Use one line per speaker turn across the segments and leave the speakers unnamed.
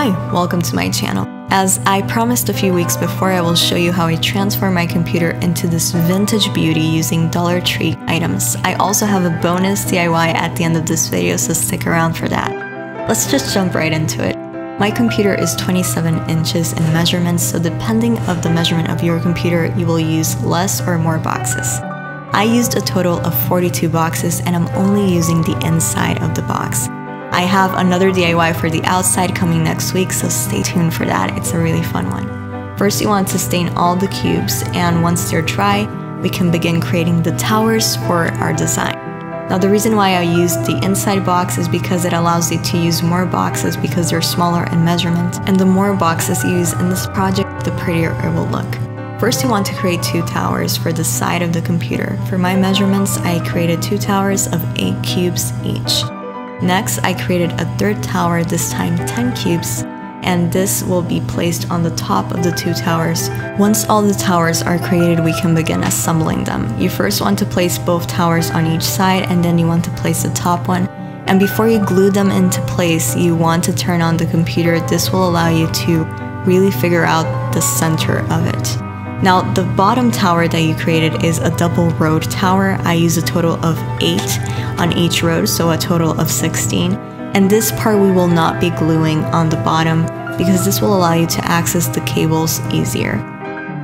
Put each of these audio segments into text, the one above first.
Hi, welcome to my channel. As I promised a few weeks before, I will show you how I transform my computer into this vintage beauty using Dollar Tree items. I also have a bonus DIY at the end of this video, so stick around for that. Let's just jump right into it. My computer is 27 inches in measurements, so depending of the measurement of your computer, you will use less or more boxes. I used a total of 42 boxes and I'm only using the inside of the box. I have another DIY for the outside coming next week, so stay tuned for that. It's a really fun one. First, you want to stain all the cubes, and once they're dry, we can begin creating the towers for our design. Now, the reason why I used the inside box is because it allows you to use more boxes because they're smaller in measurement, and the more boxes you use in this project, the prettier it will look. First, you want to create two towers for the side of the computer. For my measurements, I created two towers of 8 cubes each. Next, I created a third tower, this time 10 cubes, and this will be placed on the top of the two towers. Once all the towers are created, we can begin assembling them. You first want to place both towers on each side, and then you want to place the top one. And before you glue them into place, you want to turn on the computer. This will allow you to really figure out the center of it. Now, the bottom tower that you created is a double road tower. I use a total of 8 on each road, so a total of 16. And this part we will not be gluing on the bottom because this will allow you to access the cables easier.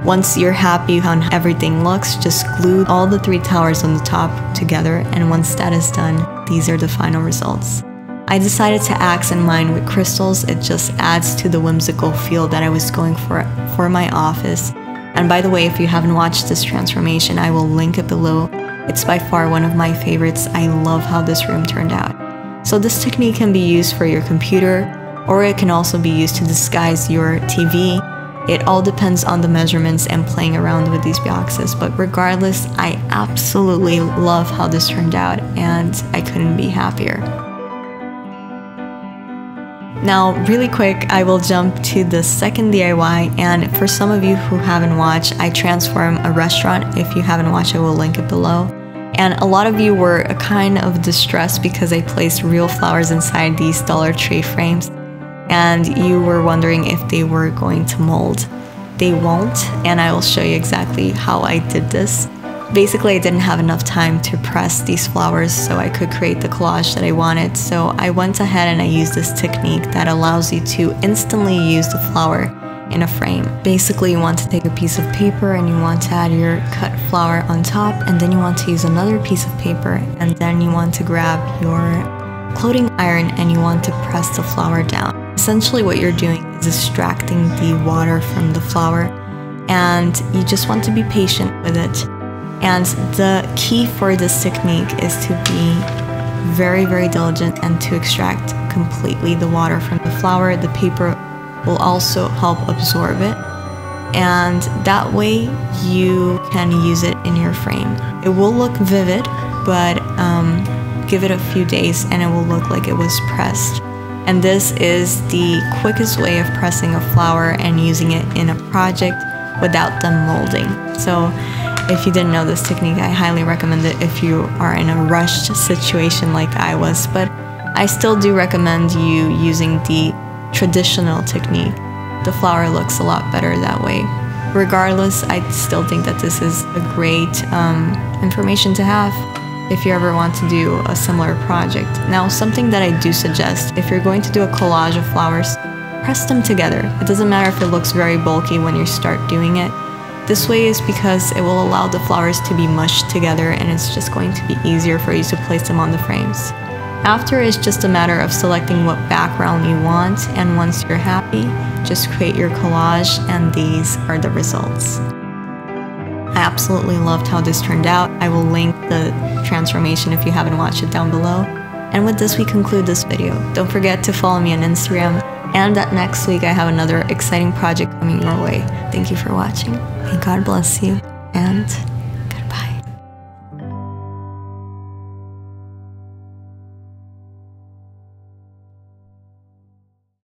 Once you're happy on how everything looks, just glue all the three towers on the top together and once that is done, these are the final results. I decided to accent mine with crystals, it just adds to the whimsical feel that I was going for for my office and by the way, if you haven't watched this transformation, I will link it below. It's by far one of my favorites. I love how this room turned out. So this technique can be used for your computer, or it can also be used to disguise your TV. It all depends on the measurements and playing around with these boxes, but regardless, I absolutely love how this turned out and I couldn't be happier. Now, really quick, I will jump to the second DIY, and for some of you who haven't watched, I transform a restaurant. If you haven't watched, I will link it below. And a lot of you were kind of distressed because I placed real flowers inside these Dollar Tree frames, and you were wondering if they were going to mold. They won't, and I will show you exactly how I did this. Basically, I didn't have enough time to press these flowers so I could create the collage that I wanted. So I went ahead and I used this technique that allows you to instantly use the flower in a frame. Basically, you want to take a piece of paper and you want to add your cut flower on top, and then you want to use another piece of paper, and then you want to grab your clothing iron and you want to press the flower down. Essentially, what you're doing is extracting the water from the flower, and you just want to be patient with it. And the key for this technique is to be very, very diligent and to extract completely the water from the flower. The paper will also help absorb it. And that way you can use it in your frame. It will look vivid, but um, give it a few days and it will look like it was pressed. And this is the quickest way of pressing a flower and using it in a project without them molding. So if you didn't know this technique, I highly recommend it if you are in a rushed situation like I was, but I still do recommend you using the traditional technique. The flower looks a lot better that way. Regardless, I still think that this is a great um, information to have if you ever want to do a similar project. Now, something that I do suggest, if you're going to do a collage of flowers, press them together. It doesn't matter if it looks very bulky when you start doing it. This way is because it will allow the flowers to be mushed together and it's just going to be easier for you to place them on the frames. After it's just a matter of selecting what background you want and once you're happy, just create your collage and these are the results. I absolutely loved how this turned out. I will link the transformation if you haven't watched it down below. And with this we conclude this video. Don't forget to follow me on Instagram and that next week I have another exciting project coming your way. Thank you for watching, and God bless you, and